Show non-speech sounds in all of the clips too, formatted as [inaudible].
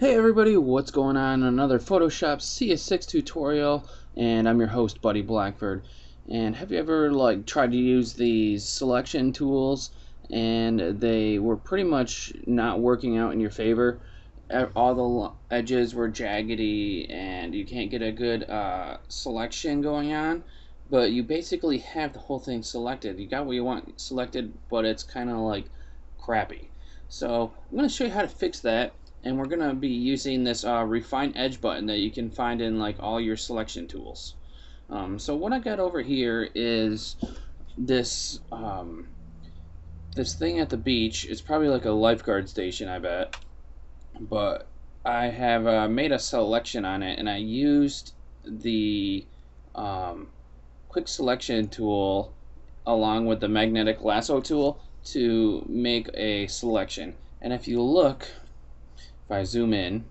Hey everybody, what's going on? Another Photoshop CS6 tutorial, and I'm your host, Buddy Blackford. And have you ever like tried to use these selection tools, and they were pretty much not working out in your favor? All the edges were jaggedy, and you can't get a good uh, selection going on. But you basically have the whole thing selected. You got what you want selected, but it's kind of like crappy. So I'm going to show you how to fix that and we're going to be using this uh, refine edge button that you can find in like all your selection tools. Um, so what I got over here is this um, this thing at the beach. It's probably like a lifeguard station I bet. But I have uh, made a selection on it and I used the um, quick selection tool along with the magnetic lasso tool to make a selection. And if you look if I zoom in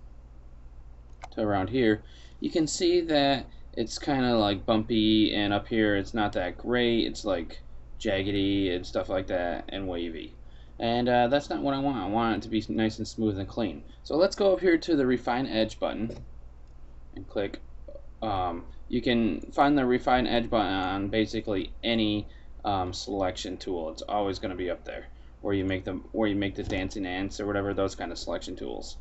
to around here, you can see that it's kind of like bumpy and up here it's not that great. It's like jaggedy and stuff like that and wavy. And uh, that's not what I want. I want it to be nice and smooth and clean. So let's go up here to the Refine Edge button and click. Um, you can find the Refine Edge button on basically any um, selection tool. It's always going to be up there where you make the where you make the dancing ants or whatever those kind of selection tools.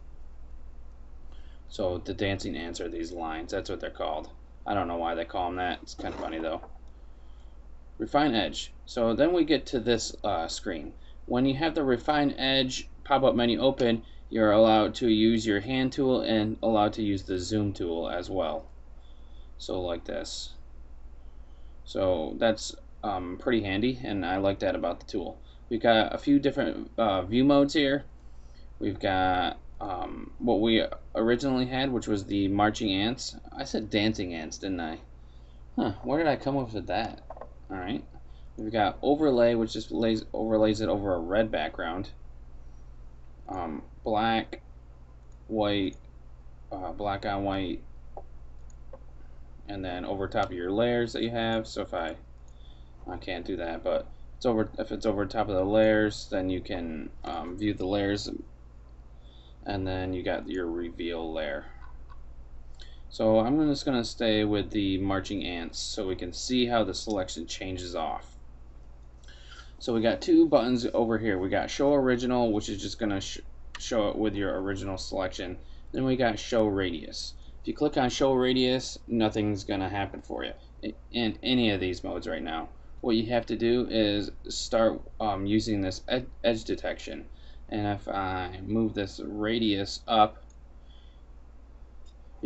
So the dancing ants are these lines. That's what they're called. I don't know why they call them that. It's kind of funny though. Refine edge. So then we get to this uh, screen. When you have the refine edge pop-up menu open, you're allowed to use your hand tool and allowed to use the zoom tool as well. So like this. So that's um, pretty handy and I like that about the tool. We've got a few different uh, view modes here. We've got um, what we originally had, which was the marching ants. I said dancing ants, didn't I? Huh, where did I come up with that? Alright. We've got overlay, which just lays, overlays it over a red background. Um, black, white, uh, black on white, and then over top of your layers that you have. So if I, I can't do that, but it's over. If it's over top of the layers, then you can um, view the layers and then you got your reveal layer. So I'm just going to stay with the marching ants so we can see how the selection changes off. So we got two buttons over here. We got show original which is just going to sh show it with your original selection. Then we got show radius. If you click on show radius nothing's going to happen for you in any of these modes right now. What you have to do is start um, using this ed edge detection and if I move this radius up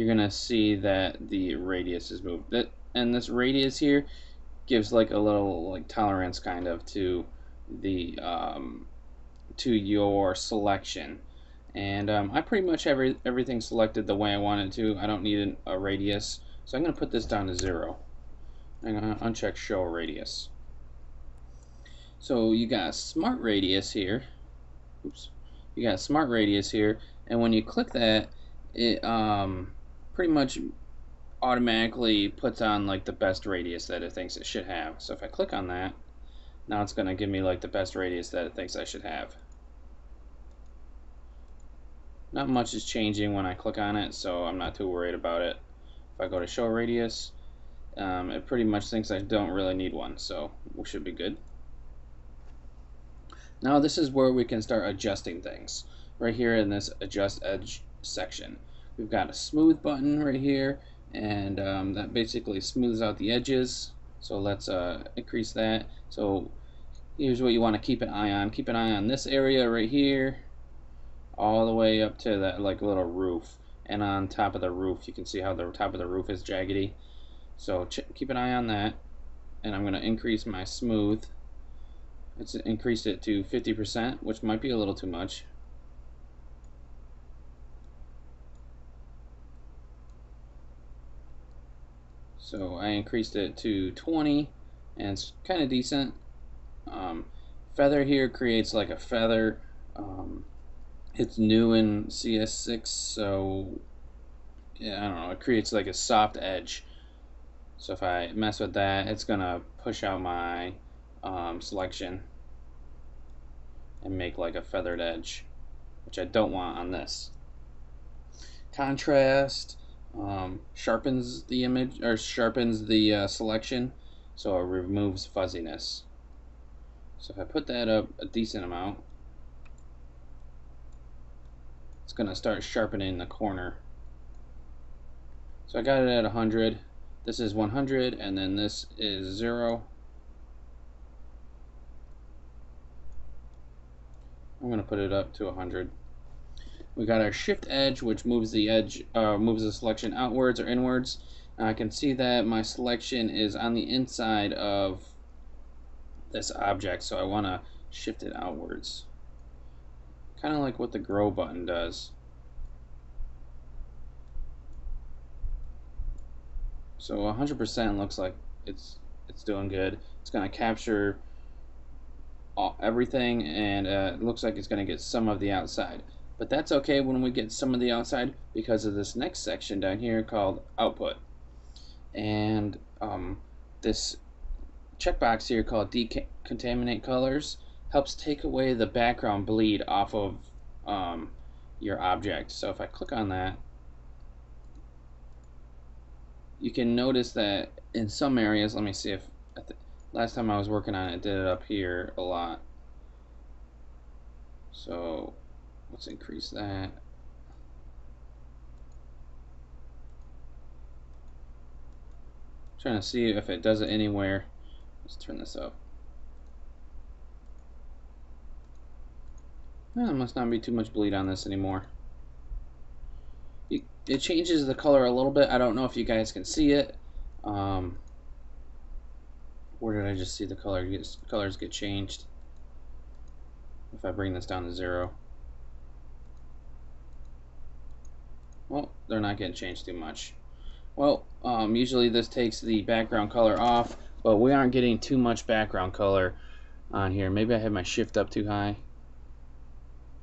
you're gonna see that the radius is moved. And this radius here gives like a little like tolerance kind of to the um, to your selection. And um, I pretty much have every, everything selected the way I wanted to. I don't need an, a radius. So I'm gonna put this down to zero. I'm gonna uncheck show radius. So you got a smart radius here oops, you got smart radius here, and when you click that, it um, pretty much automatically puts on like the best radius that it thinks it should have. So if I click on that, now it's going to give me like the best radius that it thinks I should have. Not much is changing when I click on it, so I'm not too worried about it. If I go to show radius, um, it pretty much thinks I don't really need one, so we should be good. Now this is where we can start adjusting things. Right here in this adjust edge section. We've got a smooth button right here and um, that basically smooths out the edges. So let's uh, increase that. So here's what you want to keep an eye on. Keep an eye on this area right here all the way up to that like little roof. And on top of the roof you can see how the top of the roof is jaggedy. So keep an eye on that. And I'm going to increase my smooth Let's increase it to 50%, which might be a little too much. So I increased it to 20, and it's kind of decent. Um, feather here creates like a feather. Um, it's new in CS6, so yeah, I don't know. It creates like a soft edge. So if I mess with that, it's gonna push out my um, selection and make like a feathered edge, which I don't want on this. contrast, um, sharpens the image or sharpens the uh, selection, so it removes fuzziness. So if I put that up a decent amount, it's going to start sharpening the corner. So I got it at 100. This is 100 and then this is 0. I'm going to put it up to 100. We got our shift edge, which moves the edge, uh, moves the selection outwards or inwards. I can see that my selection is on the inside of this object, so I want to shift it outwards. Kind of like what the grow button does. So 100% looks like it's it's doing good. It's going to capture everything, and uh, it looks like it's going to get some of the outside. But that's okay when we get some of the outside because of this next section down here called output. And um, this checkbox here called decontaminate colors helps take away the background bleed off of um, your object. So if I click on that, you can notice that in some areas, let me see if, last time I was working on it, did it up here a lot. So let's increase that. trying to see if it does it anywhere. Let's turn this up. Well, there must not be too much bleed on this anymore. It, it changes the color a little bit. I don't know if you guys can see it. Um, where did I just see the color get, colors get changed? If I bring this down to zero. Well, they're not getting changed too much. Well, um, usually this takes the background color off, but we aren't getting too much background color on here. Maybe I have my shift up too high.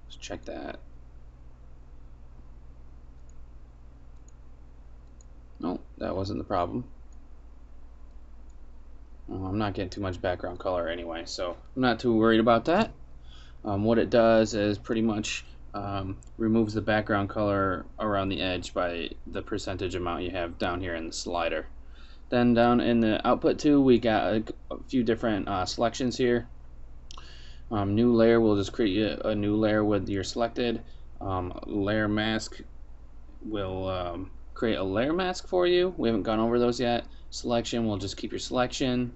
Let's check that. No, that wasn't the problem. I'm not getting too much background color anyway, so I'm not too worried about that. Um, what it does is pretty much um, removes the background color around the edge by the percentage amount you have down here in the slider. Then down in the output too, we got a, a few different uh, selections here. Um, new layer will just create a, a, new layer with your selected. Um, layer mask will um, create a layer mask for you. We haven't gone over those yet. Selection we'll just keep your selection.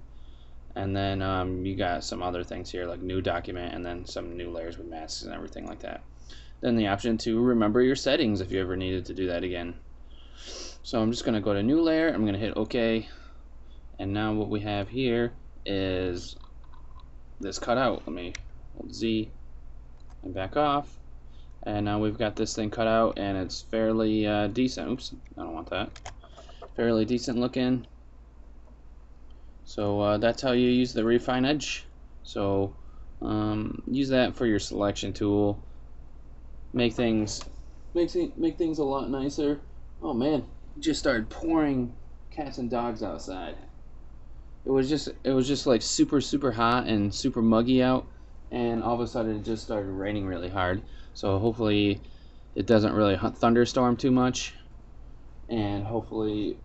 And then um, you got some other things here like new document and then some new layers with masks and everything like that then the option to remember your settings if you ever needed to do that again. So I'm just going to go to new layer, I'm going to hit OK, and now what we have here is this cutout. Let me hold Z and back off, and now we've got this thing cut out and it's fairly uh, decent. Oops, I don't want that. Fairly decent looking. So uh, that's how you use the refine edge. So um, use that for your selection tool make things make make things a lot nicer. Oh man, just started pouring cats and dogs outside. It was just it was just like super super hot and super muggy out, and all of a sudden it just started raining really hard. So hopefully it doesn't really thunderstorm too much, and hopefully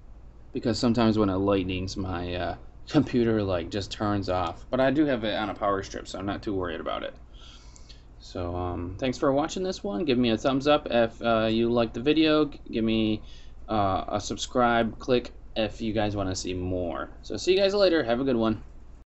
because sometimes when it lightnings my uh, [laughs] computer like just turns off. But I do have it on a power strip, so I'm not too worried about it. So um, thanks for watching this one. Give me a thumbs up if uh, you liked the video. Give me uh, a subscribe click if you guys want to see more. So see you guys later. Have a good one.